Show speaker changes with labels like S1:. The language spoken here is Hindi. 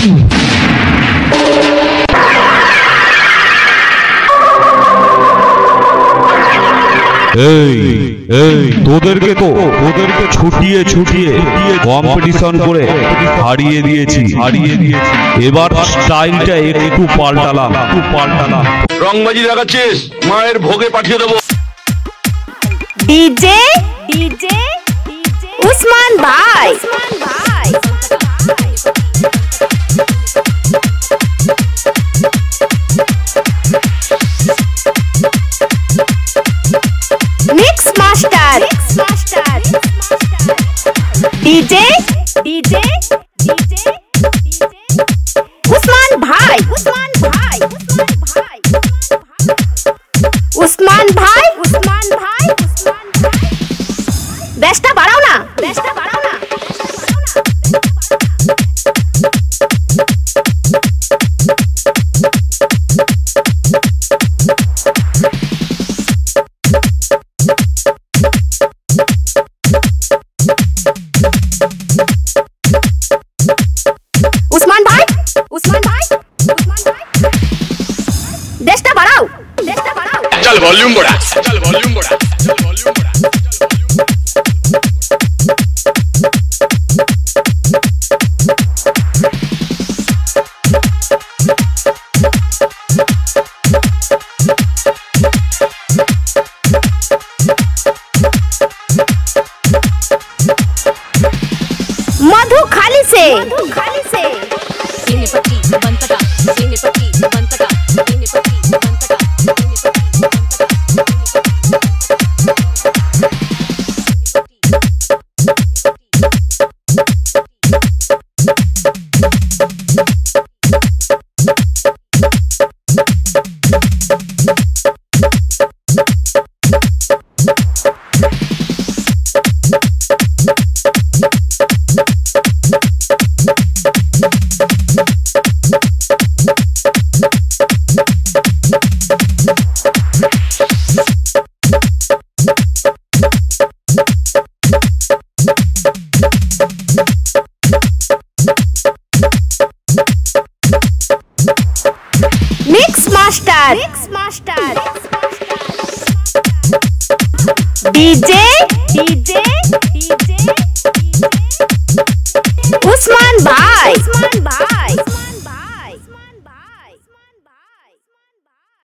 S1: এই এই তোদেরকে তো তোদেরকে ছুটিয়ে ছুটিয়ে কম্পিটিশন করে হারিয়ে দিয়েছি। হারিয়ে দিয়েছি এবার স্টাইলটা একটু পাল্টালাম। একটু পাল্টালাম
S2: রংবাজি লাগাচ্ছিস মায়ের ভোগে পাঠিয়ে দেবো।
S3: ডিজে ডিজে উসমান ভাই উসমান ভাই। डीजे डीजे डीजे उस्मान भाई उस्मान भाई उस्मान भाई उस्मान भाई उस्मान भाई उस्मान
S2: बढ़ाओ चल वॉल्यूम बढ़ा। चल वॉल्यूम बढ़ा। खाली से।
S3: मधु खाली से। मधु खाली से
S4: सेनापति बनपटा सेनापति बनपटा
S3: master mix master DJ DJ DJ